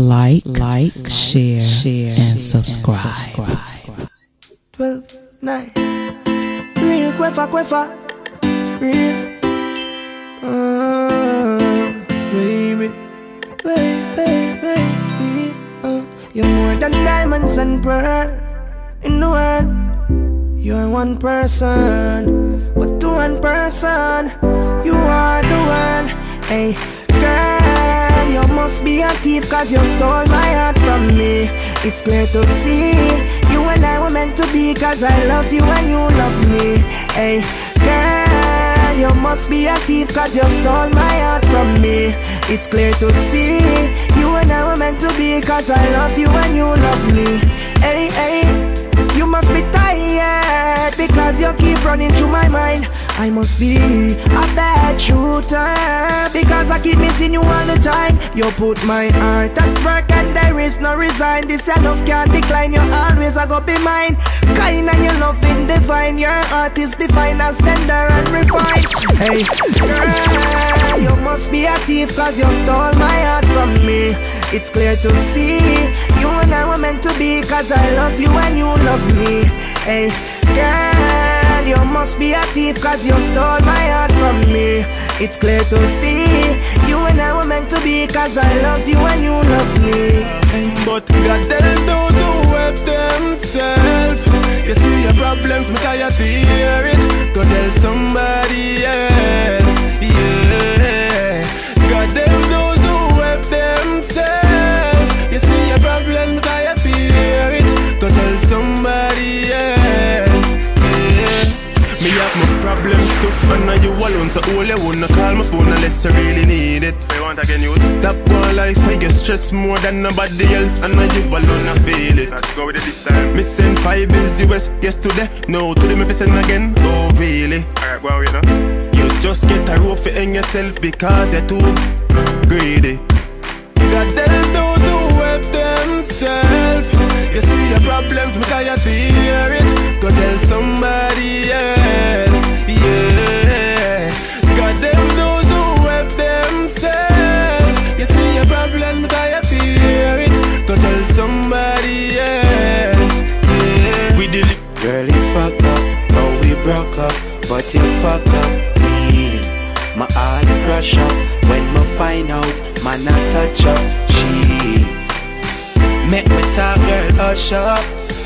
like, like, share, share, and subscribe. 12, 9. Real quefa, quefa. Real. Uh, baby. Baby, baby. Uh, you're more than diamonds and pearl. In the world, you're one person. But to one person, you are the one. Hey, girl, you must be a thief cause you stole my heart from me. It's clear to see you and I were meant to be cause I love you and you love me. Hey, girl, you must be a thief cause you stole my heart from me. It's clear to see you and I were meant to be cause I love you and you love me. Hey, hey. You must be tired because you keep running through. I must be a bad shooter because I keep missing you all the time. You put my heart at work and there is no resign. This your love can't decline. You always a go be mine. Kind and your loving divine. Your heart is divine and tender and refined. Hey, girl, you must be a thief cause you stole my heart from me. It's clear to see you and I were meant to be cause I love you and you love me. Hey, girl, must be a thief cause you stole my heart from me. It's clear to see you and I were meant to be cause I love you and you love me. But God tell those who help themselves You see your problems, me tired to hear it Go tell somebody all you wanna call my phone unless you really need it. You want again, you stop one life, so you stress more than nobody else, and now you alone, I feel it. Let's go with it this time. Me send five bills US yesterday, no to today me fi send again. Oh really? Alright, well you know. You just get a rope for in yourself because you're too greedy. God tell those who help themselves. You see your problems, me tired to hear it. Me talk, girl, hush up.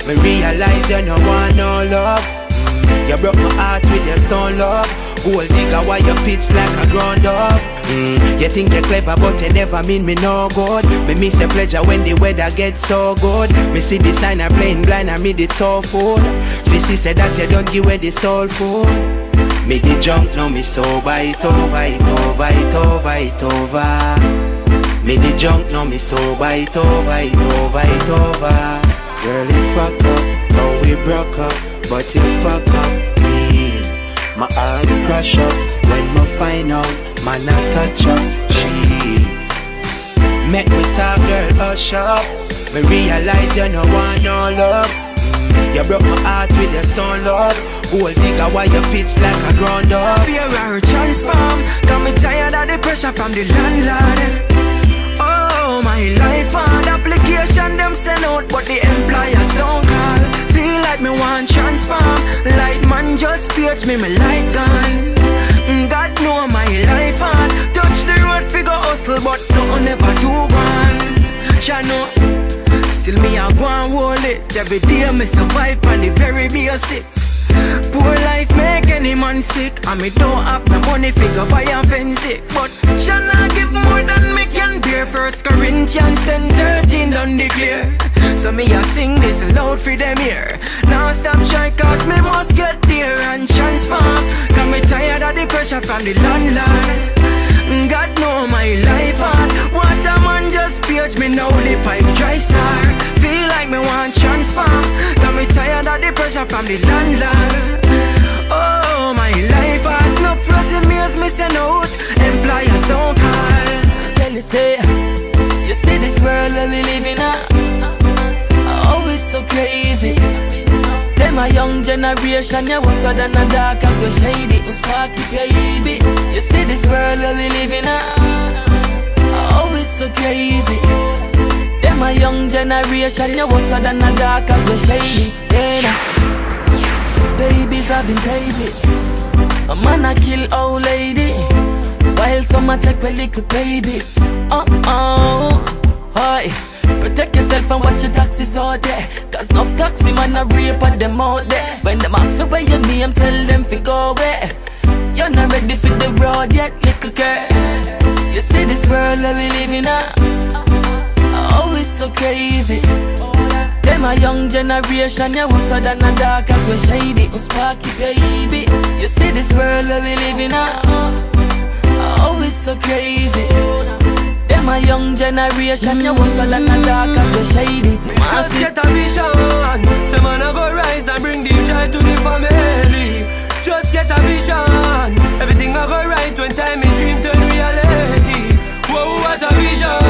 Me realize you no want no love. Mm, You broke my heart with your stone love. Gold digger, why you pitch like a ground up? Mm, you think you're clever, but you never mean me no good. Me miss your pleasure when the weather gets so good. Me see the sign of playing blind, I made it so full. Fissy said that you don't give away the soul food. Me the junk, now me sober, it over, it over, it over, it over. Me the junk, now me sober, it over, it over, it over. Girl, you fuck up, now we broke up, but you fuck up me. My heart crush up when me find out, man I touch up she. Make me talk, girl, hush up. Me realize you no want no love. Mm, You broke my heart with your stone love. Gold digger, why you pitch like a ground up? Fear or transform Got me tired of the pressure from the landlord My life on application them send out But the employers don't call. Feel like me want transform. Light man just page me, me light gone. Mm, God know my life on. Touch the road, figure hustle But nothing ever do one. Jah know Still me a go and hold it. Every day me survive on the very basics. Poor life make any man sick And me don't have the money figure buy a it But shall 1 Corinthians 10 13 done declare. So me a sing this loud for them here. Now stop try cause me must get there and transform. Cause me tired of the pressure from the landlord. God know my life on. What a man just page me now the pipe dry star. Feel like me want transform. Cause me tired of the pressure from the landlord. Crazy Them a young generation You was than a dark as we shady We sparky baby You see this world that we live in uh, Oh it's so crazy Them a young generation, you worse than a dark as we shady. Yeah, babies having babies. A man a kill old lady, while some a take a little babies. Uh oh, hi. Protect yourself and watch your taxis out there. Cause enough taxi man a rape on them out there. When them ask away your name, tell them fi go away. You're not ready for the road yet, little girl. You see this world that we live in now. Oh, it's so crazy. Them a young generation, yeah, worse than a dark as we shady, we sparky baby. You see this world that we live in now. Oh, it's so crazy. Them a young generation, yeah, worse than a dark as we shady. Just get a vision. Say man a go rise and bring the joy to the family. Just get a vision. Everything a go right when time in dream turn reality. Whoa, what a vision.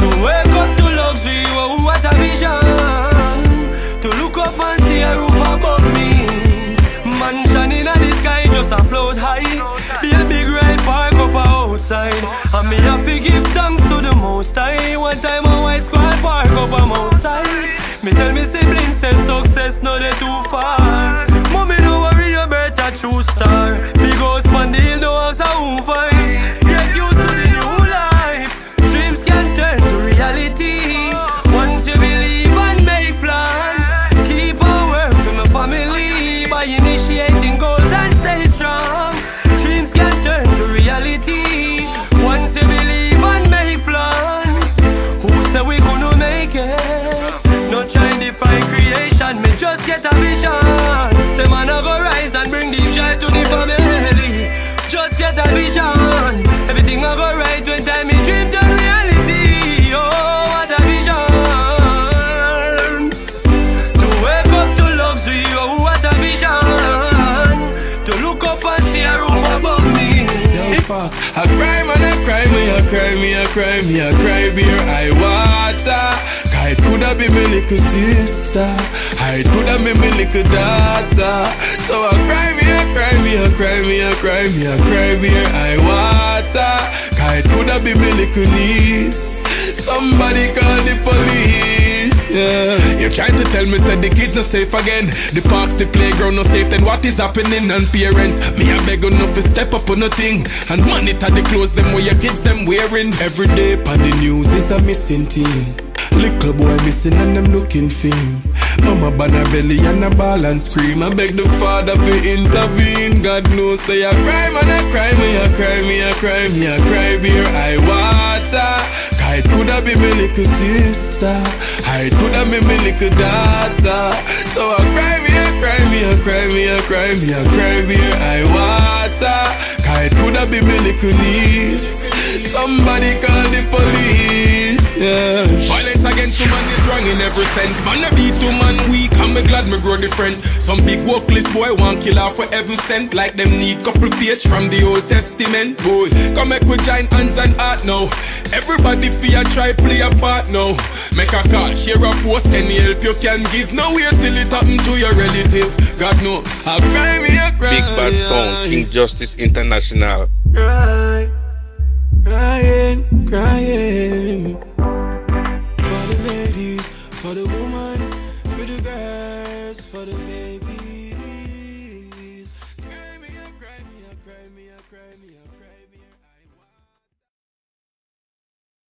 To wake up to luxury. Whoa, what a vision. To look up and see a roof above me. Mansion in the sky just a float high. Be a big most high. One time a white squad park up I'm outside. Me tell me siblings say success no they too far. Mommy no worry you better true star. Big house pan the hill no house I won't. Cry, me, I cry, me, I cry, I beer, I water. It coulda been my little sister, it coulda been my little daughter. So I cry, me, I cry, me, I cry, me, I cry, me, I cry, beer, I water. It coulda been my little niece. Somebody call the police. Yeah. You trying to tell me said the kids not safe again. The parks, the playground not safe. Then what is happening? And parents, me I beg enough to step up on nothing and monitor the clothes them where your kids them wearing. Every day on the news is a missing teen. Little boy missing and them looking for him. Mama ban her belly and a ball and scream. I beg the father to intervene. God knows say I cry, man, I cry, me, I cry, me, I cry, me, I cry, beer, I water. It coulda been my little sister. It coulda been my little daughter. So I cry, me, I cry, me, I cry, me, I cry, me, I cry, beer, I water. It coulda been my little niece. Somebody call the police. Yeah. Violence against woman is wrong in every sense. Man, I beat to man weak, me glad me grow different. Some big workless boy want kill off for every cent, like them need couple page from the Old Testament. Boy, come make we join hands and heart now. Everybody fear try play a part now. Make a call, share a post, any help you can give. No wait till it happen to your relative. God know, I cry me a cry. Big Bad Sound, King Justice International. Cry, crying, crying.